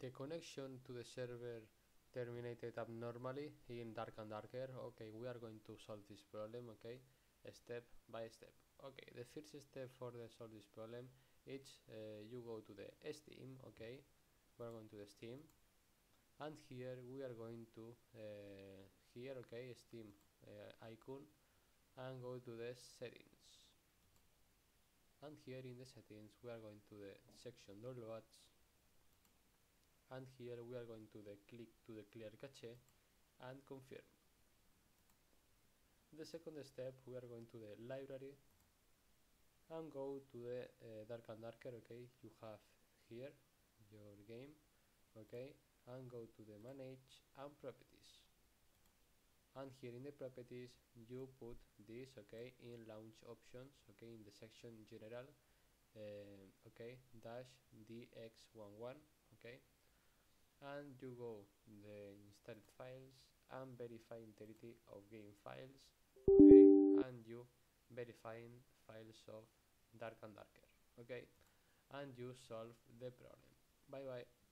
the connection to the server terminated abnormally in dark and darker. Okay we are going to solve this problem okay? Step by step. Okay the first step for the solve this problem is uh, you go to the steam okay? We're going to the steam. And here we are going to uh, here okay steam uh, icon and go to the settings. And here in the settings we are going to the section downloads and here we are going to the click to the clear cache and confirm. The second step we are going to the library and go to the uh, dark and darker okay? You have here your game okay? And go to the manage and properties. And here in the properties you put this okay? In launch options okay? In the section general uh, okay? Dash dx11 okay and you go the installed files and verify integrity of game files and you verifying files of dark and darker okay? And you solve the problem. Bye bye